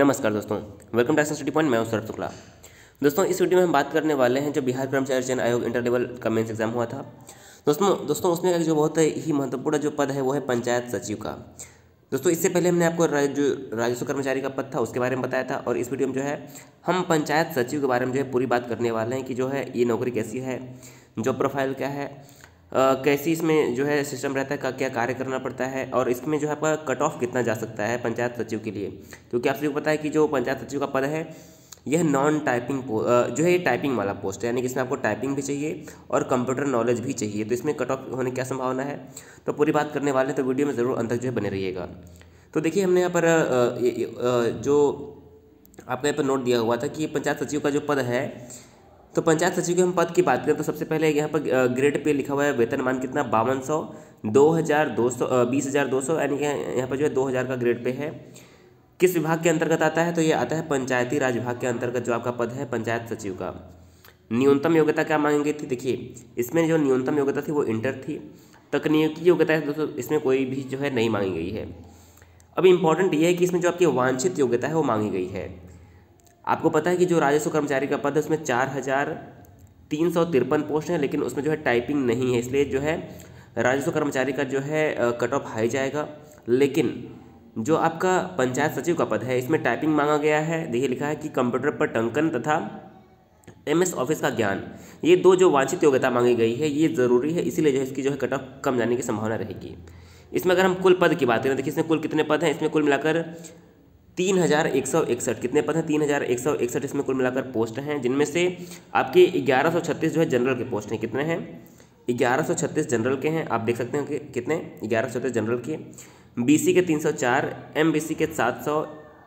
नमस्कार दोस्तों welcome to study point मैं हूँ सौरभ शुक्ला। दोस्तों, इस वीडियो में हम बात करने वाले हैं जो बिहार कर्मचारी चयन आयोग इंटर लेवल का मेन्स एग्ज़ाम हुआ था। दोस्तों दोस्तों, उसमें एक जो बहुत ही महत्वपूर्ण जो पद है, वो है पंचायत सचिव का। दोस्तों, इससे पहले हमने आपको जो राजस्व कर्मचारी का पद था, उसके बारे में बताया था और इस वीडियो में जो है, हम पंचायत सचिव के बारे में जो है पूरी बात करने वाले हैं कि जो है, ये नौकरी कैसी है जॉब प्रोफ़ाइल क्या है कैसी इसमें जो है सिस्टम रहता है, का, क्या कार्य करना पड़ता है और इसमें जो है आपका कट ऑफ़ कितना जा सकता है पंचायत सचिव के लिए। क्योंकि आप सभी को पता है कि जो पंचायत सचिव का पद है, यह नॉन टाइपिंग जो है ये टाइपिंग वाला पोस्ट है। यानी कि इसमें आपको टाइपिंग भी चाहिए और कंप्यूटर नॉलेज भी चाहिए। तो इसमें कट ऑफ़ होने की क्या संभावना है? तो पूरी बात करने वाले तो वीडियो में ज़रूर अंत तक जो है बने रहिएगा। तो देखिए, हमने यहाँ पर जो आपका यहाँ पर नोट दिया हुआ था कि पंचायत सचिव का जो पद है तो पंचायत सचिव के हम पद की बात करें तो सबसे पहले यहाँ पर ग्रेड पे लिखा हुआ है वेतनमान कितना? बावन सौ दो हज़ार दो सौ बीस हज़ार दो सौ, यानी कि यहाँ पर जो है दो हज़ार का ग्रेड पे है। किस विभाग के अंतर्गत आता है? तो ये आता है पंचायती राज विभाग के अंतर्गत जो आपका पद है पंचायत सचिव का। न्यूनतम योग्यता क्या मांगी थी? देखिए, इसमें जो न्यूनतम योग्यता थी वो इंटर थी। तकनीकी योग्यता है दोस्तों, इसमें कोई भी जो है नहीं मांगी गई है। अब इंपॉर्टेंट ये है कि इसमें जो आपकी वांछित योग्यता है वो मांगी गई है। आपको पता है कि जो राजस्व कर्मचारी का पद है, उसमें चार हज़ार तीन सौ तिरपन पोस्ट हैं, लेकिन उसमें जो है टाइपिंग नहीं है, इसलिए जो है राजस्व कर्मचारी का जो है कट ऑफ़ हाई जाएगा। लेकिन जो आपका पंचायत सचिव का पद है, इसमें टाइपिंग मांगा गया है। देखिए, लिखा है कि कंप्यूटर पर टंकन तथा एम एस ऑफ़िस का ज्ञान, ये दो जो वांछित योग्यता मांगी गई है, ये ज़रूरी है, इसीलिए जो है इसकी जो है कट ऑफ़ कम जाने की संभावना रहेगी। इसमें अगर हम कुल पद की बात करें देखिए इसमें कुल कितने पद हैं? इसमें कुल मिलाकर तीन हज़ार एक सौ इकसठ। कितने पद हैं? तीन हज़ार एक सौ इकसठ इसमें कुल मिलाकर पोस्ट हैं, जिनमें से आपके ग्यारह सौ छत्तीस जो है जनरल के पोस्ट हैं। कितने हैं? ग्यारह सौ छत्तीस जनरल के हैं। आप देख सकते हैं कि कितने? ग्यारह सौ छत्तीस जनरल के। बीसी के तीन सौ चार एम बी सी के सात सौ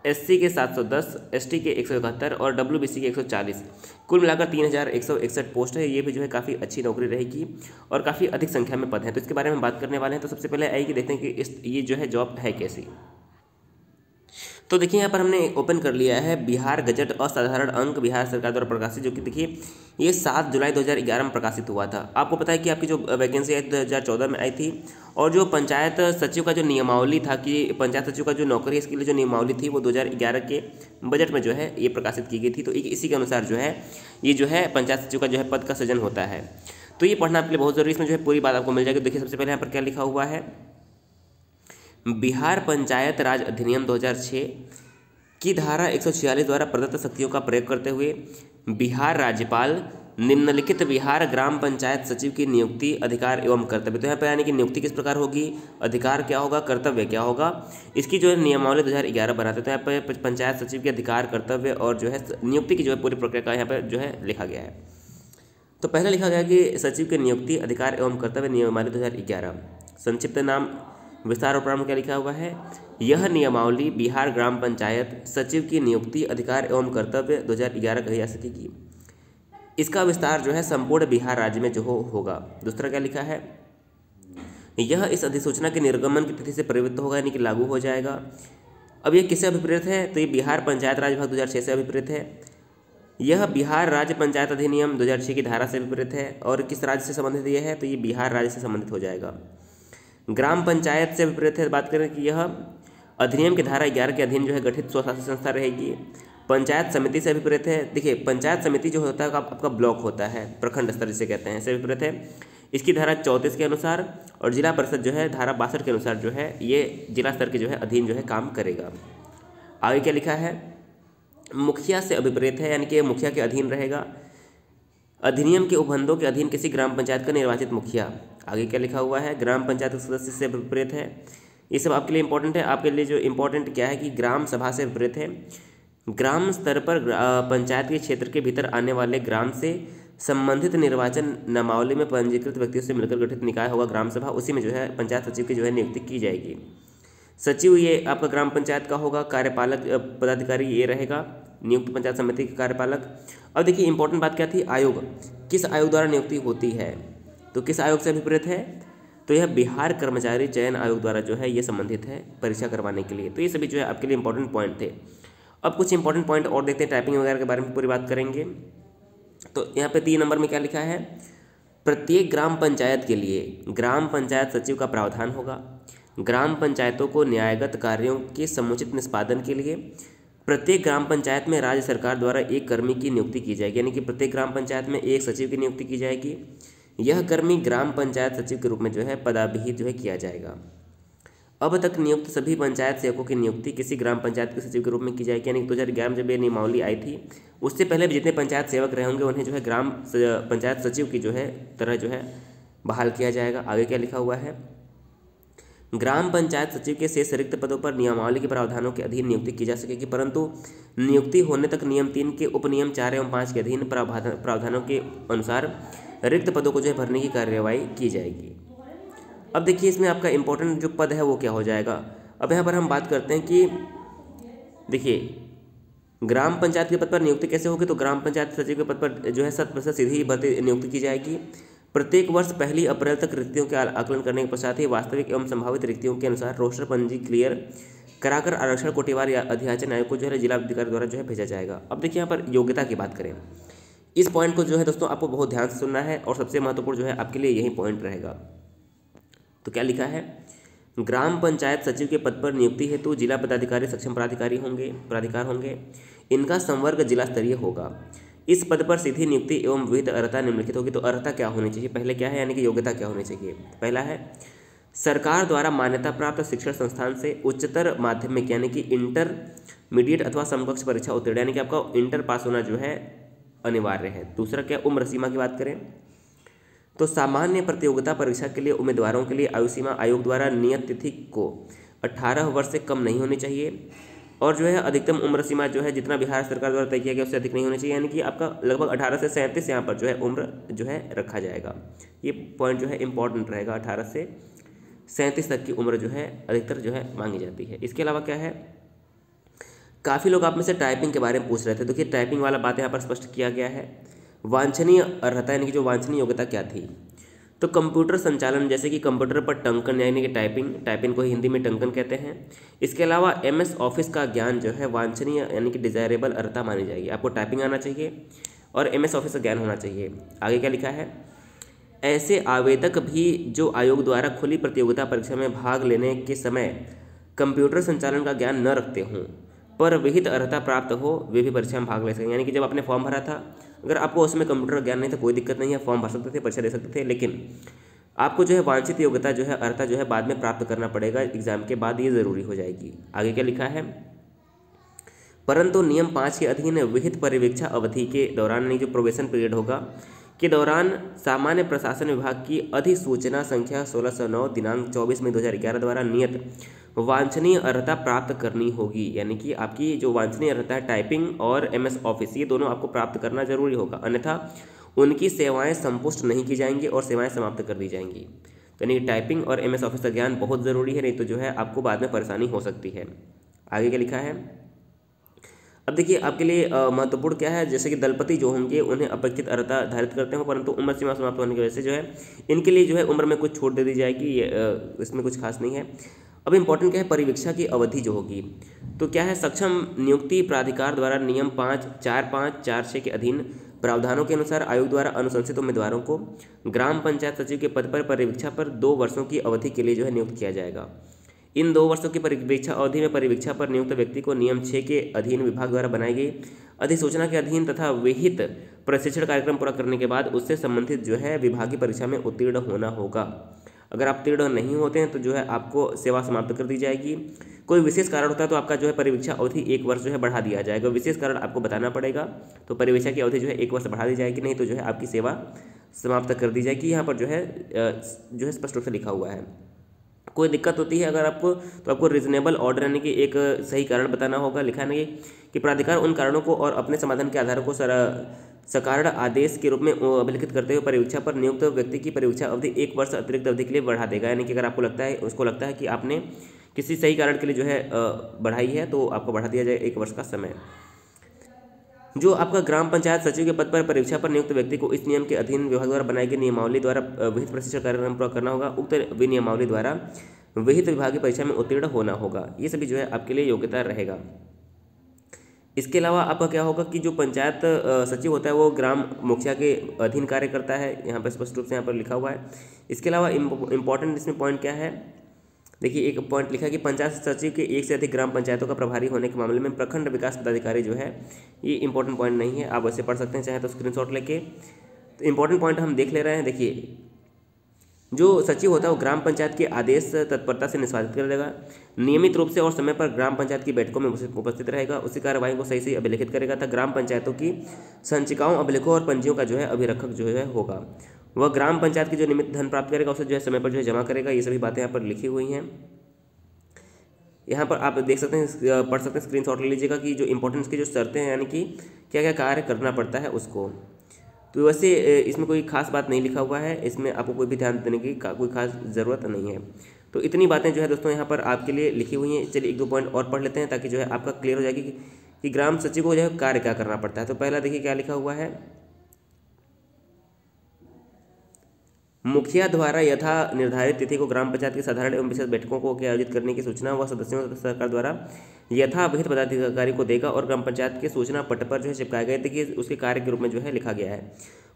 एस सी के सात सौ दस एस टी के एक सौ इकहत्तर और डब्ल्यू बी सी के एक सौ चालीस। कुल मिलाकर तीन हज़ार एक सौ इकसठ पोस्ट है। ये भी जो है काफ़ी अच्छी नौकरी रहेगी और काफ़ी अधिक संख्या में पद हैं। तो इसके बारे में बात करने वाले हैं। तो सबसे पहले आइए कि देखते हैं कि इस, ये जो है जॉब है कैसी। तो देखिए यहाँ पर हमने ओपन कर लिया है बिहार गजट असाधारण अंक बिहार सरकार द्वारा प्रकाशित, जो कि देखिए ये सात जुलाई 2011 में प्रकाशित हुआ था। आपको पता है कि आपकी जो वैकेंसी आई दो हज़ार चौदह में आई थी और जो पंचायत सचिव का जो नियमावली था कि पंचायत सचिव का जो नौकरी इसके लिए जो नियमावली थी वो दो हज़ार ग्यारह के बजट में जो है ये प्रकाशित की गई थी। तो इसी के अनुसार जो है, ये जो है पंचायत सचिव का जो है पद का सृजन होता है। तो ये पढ़ना आपके लिए बहुत ज़रूरी इसमें जो है पूरी बात आपको मिल जाएगी। देखिए सबसे पहले यहाँ पर क्या लिखा हुआ है? बिहार पंचायत राज अधिनियम 2006 की धारा 146 द्वारा प्रदत्त शक्तियों का प्रयोग करते हुए बिहार राज्यपाल, निम्नलिखित बिहार ग्राम पंचायत सचिव की नियुक्ति, अधिकार एवं कर्तव्य। तो यहाँ पर यानी कि नियुक्ति किस प्रकार होगी? अधिकार क्या होगा? कर्तव्य क्या होगा? इसकी जो है नियमावली 2011 बनाते तो यहाँ पर पंचायत सचिव के अधिकार, कर्तव्य और जो है नियुक्ति की जो है पूरी प्रक्रिया का यहाँ पर जो है लिखा गया है। तो पहले लिखा गया कि सचिव की नियुक्ति, अधिकार एवं कर्तव्य नियमावली दो हज़ार ग्यारह। संक्षिप्त नाम विस्तार और प्रारंभ क्या लिखा हुआ है? यह नियमावली बिहार ग्राम पंचायत सचिव की नियुक्ति अधिकार एवं कर्तव्य 2011 कही जा सकेगी। इसका विस्तार जो है संपूर्ण बिहार राज्य में जो हो, होगा। दूसरा क्या लिखा है? यह इस अधिसूचना के निर्गमन की तिथि से प्रवृत्त होगा, यानी कि लागू हो जाएगा। अब यह किससे अभिप्रेत है? तो ये बिहार पंचायत राज विभाग दो हज़ार छः से अभिप्रेत है। यह बिहार राज्य पंचायत अधिनियम 2006 की धारा से अभिप्रेत है। और किस राज्य से संबंधित यह है? तो ये बिहार राज्य से संबंधित हो जाएगा। ग्राम पंचायत से विपरीत है, बात करें कि यह अधिनियम की धारा ग्यारह के अधीन जो है गठित स्वशासी संस्था रहेगी। पंचायत समिति से विपरीत है। देखिए, पंचायत समिति जो होता है आपका ब्लॉक होता है, प्रखंड स्तर जिसे कहते हैं से विपरीत है। इसकी धारा चौंतीस के अनुसार और जिला परिषद जो है, धारा बासठ के अनुसार जो है, ये जिला स्तर के जो है, अधीन जो है, काम करेगा। आगे क्या लिखा है? मुखिया से अभिप्रेत है, यानी कि मुखिया के अधीन रहेगा। अधिनियम के उपबंधों के अधीन किसी ग्राम पंचायत का निर्वाचित मुखिया। आगे क्या लिखा हुआ है? ग्राम पंचायत सदस्य से विपरीत है। ये सब आपके लिए इंपॉर्टेंट है। आपके लिए जो इम्पोर्टेंट क्या है कि ग्राम सभा से विपरीत है। ग्राम स्तर पर पंचायत के क्षेत्र के भीतर आने वाले ग्राम से संबंधित निर्वाचन नामावली में पंजीकृत व्यक्तियों से मिलकर गठित निकाय होगा ग्राम सभा। उसी में जो है पंचायत सचिव की जो है नियुक्ति की जाएगी। सचिव ये आपका ग्राम पंचायत का होगा। कार्यपालक पदाधिकारी ये रहेगा। नियुक्त पंचायत समिति के कार्यपालक। अब देखिए इंपॉर्टेंट बात क्या थी? आयोग। किस आयोग द्वारा नियुक्ति होती है? तो किस आयोग से अभिप्रेत है? तो यह बिहार कर्मचारी चयन आयोग द्वारा जो है, ये संबंधित है परीक्षा करवाने के लिए। तो ये सभी जो है, आपके लिए इंपॉर्टेंट पॉइंट थे। अब कुछ इंपॉर्टेंट पॉइंट और देखते हैं टाइपिंग वगैरह के बारे में पूरी बात करेंगे। तो यहाँ पे तीन नंबर में क्या लिखा है? प्रत्येक ग्राम पंचायत के लिए ग्राम पंचायत सचिव का प्रावधान होगा। ग्राम पंचायतों को न्यायगत कार्यों के समुचित निष्पादन के लिए प्रत्येक ग्राम पंचायत में राज्य सरकार द्वारा एक कर्मी की नियुक्ति की जाएगी। यानी कि प्रत्येक ग्राम पंचायत में एक सचिव की नियुक्ति की जाएगी। यह कर्मी ग्राम पंचायत सचिव के रूप में जो है पदाभिहित जो है किया जाएगा। अब तक नियुक्त सभी पंचायत सेवकों की नियुक्ति किसी ग्राम पंचायत के सचिव के रूप में की जाएगी। यानी दो हज़ार ग्यारह में जब ये नियमावली आई थी, उससे पहले भी जितने पंचायत सेवक रहे होंगे, उन्हें जो है ग्राम पंचायत सचिव की जो है तरह जो है बहाल किया जाएगा। आगे क्या लिखा हुआ है? ग्राम पंचायत सचिव के शेष रिक्त पदों पर नियमावली के प्रावधानों के अधीन नियुक्ति की जा सकेगी, परंतु नियुक्ति होने तक नियम तीन के उपनियम चार एवं पाँच के अधीन प्रावधानों के अनुसार रिक्त पदों को जो है भरने की कार्यवाही की जाएगी। अब देखिए इसमें आपका इम्पोर्टेंट जो पद है वो क्या हो जाएगा। अब यहाँ पर हम बात करते हैं कि देखिए, ग्राम पंचायत के पद पर नियुक्ति कैसे होगी तो ग्राम पंचायत सचिव के पद पर जो है शत प्रतिशत सीधी ही भर्ती नियुक्ति की जाएगी। प्रत्येक वर्ष पहली अप्रैल तक रिक्तियों के आकलन करने के पश्चात ही वास्तविक एवं संभावित रिक्तियों के अनुसार रोस्टर, पंजी, क्लियर कराकर आरक्षण, कोटिवार या अध्याचन आयोग को जो है जिला अधिकारी द्वारा जो है भेजा जाएगा। अब देखिए यहाँ पर योग्यता की बात करें। इस पॉइंट को जो है दोस्तों आपको बहुत ध्यान से सुनना है और सबसे महत्वपूर्ण जो है आपके लिए यही पॉइंट रहेगा। तो क्या लिखा है? ग्राम पंचायत सचिव के पद पर नियुक्ति हेतु जिला पदाधिकारी, सक्षम प्राधिकारी होंगे, प्राधिकार होंगे। इनका संवर्ग जिला स्तरीय होगा। इस पद पर सीधी नियुक्ति एवं विविध अर्हता निम्नलिखित होगी। तो अर्हता क्या होनी चाहिए? पहले क्या है? यानी कि योग्यता क्या होनी चाहिए? पहला है, सरकार द्वारा मान्यता प्राप्त शिक्षण संस्थान से उच्चतर माध्यमिक, यानी कि इंटरमीडिएट अथवा समकक्ष परीक्षा उत्तीर्ण, यानी कि आपका इंटर पास होना जो है अनिवार्य है। दूसरा क्या, उम्र सीमा की बात करें तो सामान्य प्रतियोगिता परीक्षा के लिए उम्मीदवारों के लिए आयु सीमा आयोग द्वारा नियत तिथि को 18 वर्ष से कम नहीं होनी चाहिए। और जो है, अधिकतम उम्र सीमा जो है, जितना बिहार सरकार द्वारा तय किया गया, उससे अधिक नहीं होनी चाहिए। यानी कि आपका लगभग अठारह से सैंतीस यहाँ पर जो है, उम्र जो है, रखा जाएगा। ये पॉइंट जो है इंपॉर्टेंट रहेगा। अठारह से सैंतीस तक की उम्र जो है, अधिकतर जो है, मांगी जाती है। इसके अलावा क्या है काफ़ी लोग आप में से टाइपिंग के बारे में पूछ रहे थे। देखिए टाइपिंग वाला बात यहाँ पर स्पष्ट किया गया है। वांछनीय अर्हता, यानी कि जो वांछनीय योग्यता क्या थी? तो कंप्यूटर संचालन, जैसे कि कंप्यूटर पर टंकन, यानी कि टाइपिंग टाइपिंग को हिंदी में टंकन कहते हैं। इसके अलावा एमएस ऑफ़िस का ज्ञान जो है, वांछनीय, यानी कि डिजायरेबल अर्हता मानी जाएगी। आपको टाइपिंग आना चाहिए और एमएस ऑफ़िस का ज्ञान होना चाहिए। आगे क्या लिखा है? ऐसे आवेदक भी जो आयोग द्वारा खुली प्रतियोगिता परीक्षा में भाग लेने के समय कंप्यूटर संचालन का ज्ञान न रखते हों। पर विहित अर्हता प्राप्त हो, वे भी परीक्षा में भाग ले सकें। यानी कि जब आपने फॉर्म भरा था, अगर आपको उसमें कंप्यूटर ज्ञान नहीं था, कोई दिक्कत नहीं है, फॉर्म भर सकते थे, परीक्षा दे सकते थे, लेकिन आपको जो है वांछित योग्यता जो है, अर्हता जो है बाद में प्राप्त करना पड़ेगा, एग्ज़ाम के बाद ये ज़रूरी हो जाएगी। आगे क्या लिखा है? परंतु नियम पाँच के अधीन विहित परिवीक्षा अवधि के दौरान, यानी जो प्रोबेशन पीरियड होगा, के दौरान सामान्य प्रशासन विभाग की अधिसूचना संख्या सोलह सौ नौ, दिनांक चौबीस मई दो हज़ार ग्यारह द्वारा नियत वांछनीय अर्हता प्राप्त करनी होगी, यानी कि आपकी जो वांछनीय अर्हता है टाइपिंग और एमएस ऑफ़िस ये दोनों आपको प्राप्त करना ज़रूरी होगा। अन्यथा, उनकी सेवाएँ संपुष्ट नहीं की जाएँगी और सेवाएँ समाप्त कर दी जाएँगी। यानी टाइपिंग और एमएस ऑफ़िस का ज्ञान बहुत ज़रूरी है, नहीं तो जो है आपको बाद में परेशानी हो सकती है। आगे क्या लिखा है? अब देखिए, आपके लिए महत्वपूर्ण क्या है? जैसे कि दलपति जो होंगे, उन्हें अपेक्षित अर्हता धारित करते हो, परंतु उम्र सीमा समाप्त होने की वजह से जो है, इनके लिए जो है उम्र में कुछ छूट दे दी जाएगी इसमें कुछ खास नहीं है। अब इम्पोर्टेंट क्या है? परिवीक्षा की अवधि जो होगी। तो क्या है? सक्षम नियुक्ति प्राधिकार द्वारा नियम पाँच, चार पाँच, चार छः के अधीन प्रावधानों के अनुसार आयोग द्वारा अनुशंसित उम्मीदवारों को ग्राम पंचायत सचिव के पद पर परिवीक्षा पर दो वर्षों की अवधि के लिए जो है नियुक्त किया जाएगा। इन दो वर्षों की परीक्षा अवधि में परिवीक्षा पर नियुक्त व्यक्ति को नियम छः के अधीन विभाग द्वारा बनाई गई। अधिसूचना के अधीन तथा विहित प्रशिक्षण कार्यक्रम पूरा करने के बाद उससे संबंधित जो है विभागीय परीक्षा में उत्तीर्ण होना होगा। अगर आप तीर्ण नहीं होते हैं तो जो है आपको सेवा समाप्त कर दी जाएगी। कोई विशेष कारण होता है तो आपका जो है परिवीक्षा अवधि एक वर्ष जो है बढ़ा दिया जाएगा। विशेष कारण आपको बताना पड़ेगा तो परिवीक्षा की अवधि जो है एक वर्ष बढ़ा दी जाएगी, नहीं तो जो है आपकी सेवा समाप्त कर दी जाएगी। यहाँ पर जो है जो है स्पष्ट रूप से लिखा हुआ है। कोई दिक्कत होती है अगर आपको तो आपको रीजनेबल ऑर्डर यानी कि एक सही कारण बताना होगा लिखा नहीं कि प्राधिकार उन कारणों को और अपने समाधान के आधार को सर सकारण आदेश के रूप में अभिलिखित करते हुए परीक्षा पर नियुक्त व्यक्ति की परीक्षा अवधि एक वर्ष अतिरिक्त अवधि के लिए बढ़ा देगा। यानी कि अगर आपको लगता है, उसको लगता है कि आपने किसी सही कारण के लिए जो है बढ़ाई है तो आपको बढ़ा दिया जाए एक वर्ष का समय। जो आपका ग्राम पंचायत सचिव के पद पर परीक्षा पर नियुक्त व्यक्ति को इस नियम के अधीन विभाग द्वारा बनाई गई नियमावली द्वारा विहित प्रशिक्षण कार्यक्रम पूरा, करना होगा। उक्त विनियमावली द्वारा विहित विभागीय परीक्षा में उत्तीर्ण होना होगा। ये सभी जो है, आपके लिए योग्यता रहेगा। इसके अलावा आपका क्या होगा कि जो पंचायत सचिव होता है वो ग्राम मुखिया के अधीन कार्य करता है, यहाँ पर स्पष्ट रूप से यहाँ पर लिखा हुआ है। इसके अलावा इम्पोर्टेंट इसमें पॉइंट क्या है? देखिए, एक पॉइंट लिखा है कि पंचायत सचिव के एक से अधिक ग्राम पंचायतों का प्रभारी होने के मामले में प्रखंड विकास पदाधिकारी जो है, ये इंपॉर्टेंट पॉइंट नहीं है। आप वैसे पढ़ सकते हैं, चाहे तो स्क्रीनशॉट लेके। तो इंपॉर्टेंट पॉइंट हम देख ले रहे हैं। देखिए जो सचिव होता है वो ग्राम पंचायत के आदेश तत्परता से निष्पादित करेगा नियमित रूप से और समय पर ग्राम पंचायत की बैठकों में उपस्थित रहेगा। उसी कार्यवाही को सही से अभिलेखित करेगा तथा ग्राम पंचायतों की संचिकाओं, अभिलेखों और पंजियों का जो है अभिरक्षक जो है होगा। वह ग्राम पंचायत की जो निमित्त धन प्राप्त करेगा, उसे जो है समय पर जो है जमा करेगा। ये सभी बातें यहाँ पर लिखी हुई हैं। यहाँ पर आप देख सकते हैं, पढ़ सकते हैं स्क्रीन शॉट ले लीजिएगा कि जो इंपॉर्टेंस की जो शर्तें हैं, यानी कि क्या क्या कार्य करना पड़ता है उसको। तो वैसे इसमें कोई खास बात नहीं लिखा हुआ है। इसमें आपको कोई भी ध्यान देने की कोई खास ज़रूरत नहीं है। तो इतनी बातें जो है दोस्तों यहाँ पर आपके लिए लिखी हुई हैं। चलिए एक दो पॉइंट और पढ़ लेते हैं ताकि जो है आपका क्लियर हो जाएगी कि, कि ग्राम सचिव को जो है कार्य क्या करना पड़ता है। तो पहला देखिए क्या लिखा हुआ है। मुखिया द्वारा यथा निर्धारित तिथि को ग्राम पंचायत की साधारण एवं विशेष बैठकों को के आयोजित करने की सूचना व सदस्यों सरकार द्वारा यथा विहित पदाधिकारी को देगा और ग्राम पंचायत के सूचना पट पर जो है चिपकाया गया देखिए उसके कार्य के रूप में जो है लिखा गया है।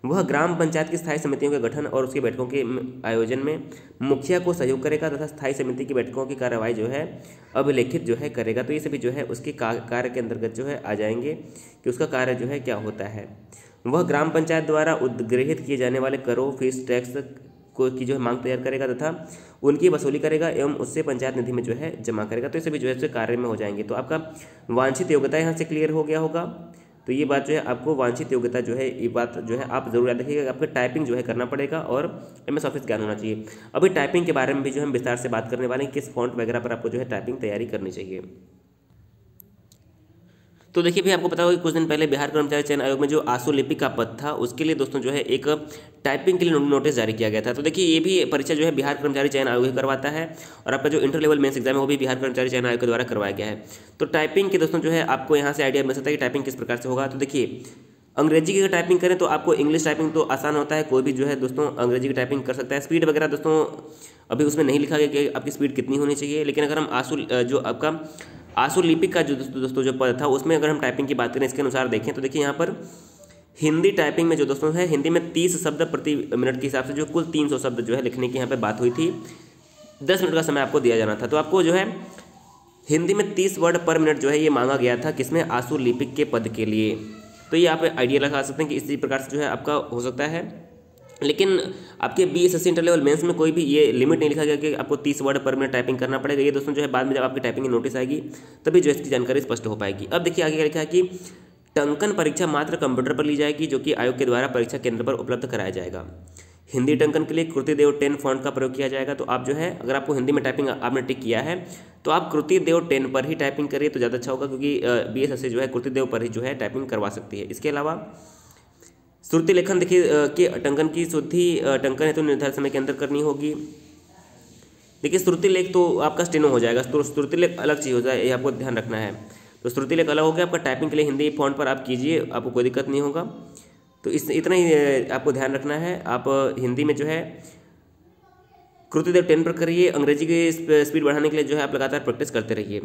वह ग्राम पंचायत की स्थायी समितियों के गठन और उसकी बैठकों के आयोजन में मुखिया को सहयोग करेगा तथा स्थायी समिति की बैठकों की कार्यवाही जो है अभिलेखित जो है करेगा। तो ये सभी जो है उसके कार्य के अंतर्गत जो है आ जाएँगे कि उसका कार्य जो है क्या होता है। वह ग्राम पंचायत द्वारा उद्ग्रहित किए जाने वाले करों फ़ीस टैक्स को की जो है मांग तैयार करेगा तथा उनकी वसूली करेगा एवं उससे पंचायत निधि में जो है जमा करेगा। तो ये सभी जो है कार्य में हो जाएँगे। तो आपका वांछित योग्यता यहाँ से क्लियर हो गया होगा। तो ये बात जो है आपको वांछित योग्यता जो है, ये बात जो है आप ज़रूर याद रखिएगा। आपको टाइपिंग जो है करना पड़ेगा और एम एस ऑफ़िस ज्ञान होना चाहिए। अभी टाइपिंग के बारे में भी जो हम विस्तार से बात करने वाले हैं। किस फॉन्ट वगैरह पर आपको जो है टाइपिंग तैयारी करनी चाहिए। तो देखिए भी आपको पता होगा कि कुछ दिन पहले बिहार कर्मचारी चयन आयोग में जो आँसू लिपि का पद था, उसके लिए दोस्तों जो है एक टाइपिंग के लिए नोटिस जारी किया गया था। तो देखिए, ये भी परीक्षा जो है बिहार कर्मचारी चयन आयोग ही करवाता है और आपका जो इंटर लेवल मेंस एग्ज़ाम है, वो भी बिहार कर्मचारी चयन आयोग के द्वारा करवाया गया है। तो टाइपिंग के दोस्तों जो है, आपको यहाँ से आइडिया मिल सकता है कि टाइपिंग किस प्रकार से होगा। तो देखिए, अंग्रेज़ी की टाइपिंग करें तो आपको इंग्लिश टाइपिंग तो आसान होता है, कोई भी जो है दोस्तों अंग्रेज़ी की टाइपिंग कर सकता है। स्पीड वगैरह दोस्तों, अभी उसमें नहीं लिखा गया कि आपकी स्पीड कितनी होनी चाहिए, लेकिन अगर हम आँसू, जो आपका आँसू लिपि का जो दोस्तों जो पद था, उसमें अगर हम टाइपिंग की बात करें, इसके अनुसार देखें तो देखिए यहाँ पर हिंदी टाइपिंग में जो दोस्तों है, हिंदी में तीस शब्द प्रति मिनट के हिसाब से जो कुल तीन सौ शब्द जो है लिखने की यहाँ पर बात हुई थी। दस मिनट का समय आपको दिया जाना था। तो आपको जो है, हिंदी में तीस वर्ड पर मिनट जो है ये मांगा गया था किसमें? आँसू लिपिक के पद के लिए। तो ये आप आइडिया लगा सकते हैं कि इसी प्रकार से जो है आपका हो सकता है लेकिन आपके B S S inter level mains में कोई भी ये लिमिट नहीं लिखा गया कि आपको तीस वर्ड पर मिनट टाइपिंग करना पड़ेगा। ये दोस्तों जो है, बाद में जब आपकी टाइपिंग की नोटिस आएगी, तभी जो इसकी जानकारी स्पष्ट हो पाएगी। अब देखिए, आगे लिखा है कि टंकन परीक्षा मात्र कंप्यूटर पर ली जाएगी, जो कि आयोग के द्वारा परीक्षा केंद्र पर उपलब्ध कराया जाएगा। हिंदी टंकन के लिए कृति देव टेन फॉन्ट का प्रयोग किया जाएगा। तो आप जो है, अगर आपको हिंदी में टाइपिंग आपने टिक किया है तो आप कृति देव टेन पर ही टाइपिंग करिए तो ज़्यादा अच्छा होगा, क्योंकि बी एस जो है कृति देव पर ही जो है टाइपिंग करवा सकती है। इसके अलावा श्रुति लेखन, देखिए कि टंकन की शुद्धि टंकन है तो निर्धारित समय के अंदर करनी होगी। देखिए, श्रुति लेख तो आपका स्टेनो हो जाएगा तो श्रुति लेख अलग चीज़ हो जाए, ये आपको ध्यान रखना है। तो श्रुति लेख अलग हो गया, आपका टाइपिंग के लिए हिंदी फॉन्ट पर आप कीजिए, आपको कोई दिक्कत नहीं होगा। तो इस, इतना ही आपको ध्यान रखना है। आप हिंदी में जो है, कृतिदेव टेन पर करिए, अंग्रेज़ी की स्पीड बढ़ाने के लिए जो है, आप लगातार प्रैक्टिस करते रहिए।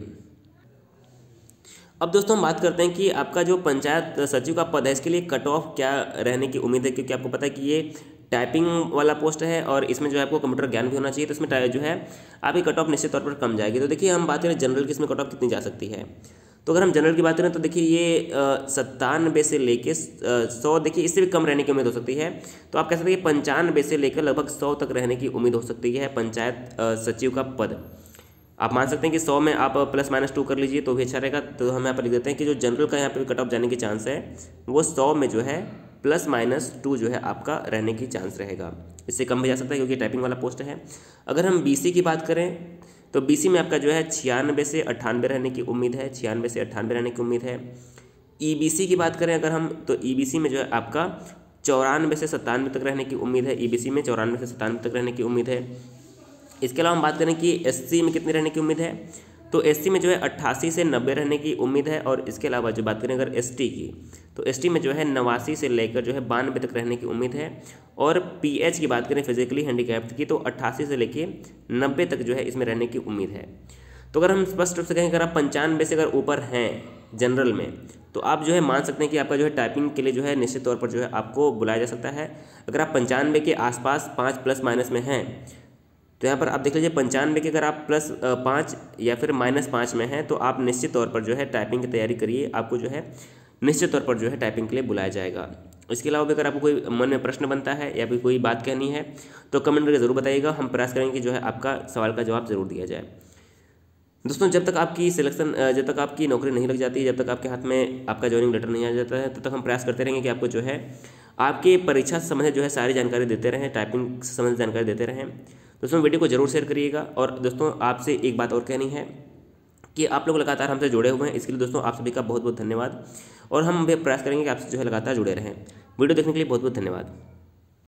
अब दोस्तों हम बात करते हैं कि आपका जो पंचायत सचिव का पद है, इसके लिए कट ऑफ़ क्या रहने की उम्मीद है? क्योंकि आपको पता है कि ये टाइपिंग वाला पोस्ट है और इसमें जो है आपको कंप्यूटर ज्ञान भी होना चाहिए तो इसमें जो है आपकी कट ऑफ़ निश्चित तौर पर कम जाएगी। तो देखिए, हम बात करें जनरल की इसमें कट ऑफ़ कितनी जा सकती है। तो अगर हम जनरल की बात करें तो देखिए ये सत्तानवे से लेके सौ देखिए इससे भी कम रहने की उम्मीद हो सकती है। तो आप कह सकते हैं पंचानवे से लेकर लगभग सौ तक रहने की उम्मीद हो सकती है पंचायत सचिव का पद। आप मान सकते हैं कि सौ में आप प्लस माइनस टू कर लीजिए तो भी अच्छा रहेगा। तो हम यहाँ पर लिख देते हैं कि जो जनरल का यहाँ पर कट ऑफ़ जाने की चांस है, वो सौ में जो है प्लस माइनस टू जो है आपका रहने की चांस रहेगा। इससे कम भी जा सकता है क्योंकि टाइपिंग वाला पोस्ट है। अगर हम बीसी की बात करें तो बीसी में आपका जो है छियानवे से अट्ठानवे रहने की उम्मीद है, छियानवे से अट्ठानवे रहने की उम्मीद है। ई e की बात करें अगर हम तो ई e में जो है आपका चौरानवे से सत्तानवे तक रहने की उम्मीद है। ईबीसी में चौरानवे से सत्तानवे तक रहने की उम्मीद है। इसके अलावा हम बात करें कि एससी में कितनी रहने की उम्मीद है? तो एससी में जो है अट्ठासी से नब्बे रहने की उम्मीद है और इसके अलावा जो बात करें अगर एसटी की तो एसटी में जो है नवासी से लेकर जो है बानवे तक रहने की उम्मीद है। और पीएच की बात करें फिजिकली हैंडीकैप्ड की तो अट्ठासी से लेकर नब्बे तक जो है इसमें रहने की उम्मीद है। तो अगर हम स्पष्ट रूप से कहें अगर आप पंचानवे से अगर ऊपर हैं जनरल में तो आप जो है मान सकते हैं कि आपका जो है टाइपिंग के लिए जो है निश्चित तौर पर जो है आपको बुलाया जा सकता है। अगर आप पंचानवे के आसपास पाँच प्लस माइनस में हैं तो यहाँ पर आप देख लीजिए पंचानवे के अगर आप प्लस पाँच या फिर माइनस पाँच में हैं तो आप निश्चित तौर पर जो है टाइपिंग की तैयारी करिए। आपको जो है निश्चित तौर पर जो है टाइपिंग के लिए बुलाया जाएगा। इसके अलावा भी अगर आपको कोई मन में प्रश्न बनता है या फिर कोई बात कहनी है तो कमेंट करके ज़रूर बताइएगा। हम प्रयास करेंगे कि जो है आपका सवाल का जवाब ज़रूर दिया जाए। दोस्तों, जब तक आपकी सिलेक्शन जब तक आपकी नौकरी नहीं लग जाती, जब तक आपके हाथ में आपका ज्वाइनिंग लेटर नहीं आ जाता है, तब तक हम प्रयास करते रहेंगे कि आपको जो है, आपकी परीक्षा से संबंधित जो है सारी जानकारी देते रहें टाइपिंग से संबंधित जानकारी देते रहें। दोस्तों, वीडियो को ज़रूर शेयर करिएगा। और दोस्तों, आपसे एक बात और कहनी है कि आप लोग लगातार हमसे जुड़े हुए हैं, इसके लिए दोस्तों, आप सभी का बहुत बहुत धन्यवाद। और हम भी प्रयास करेंगे कि आपसे जो है लगातार जुड़े रहें। वीडियो देखने के लिए बहुत बहुत धन्यवाद।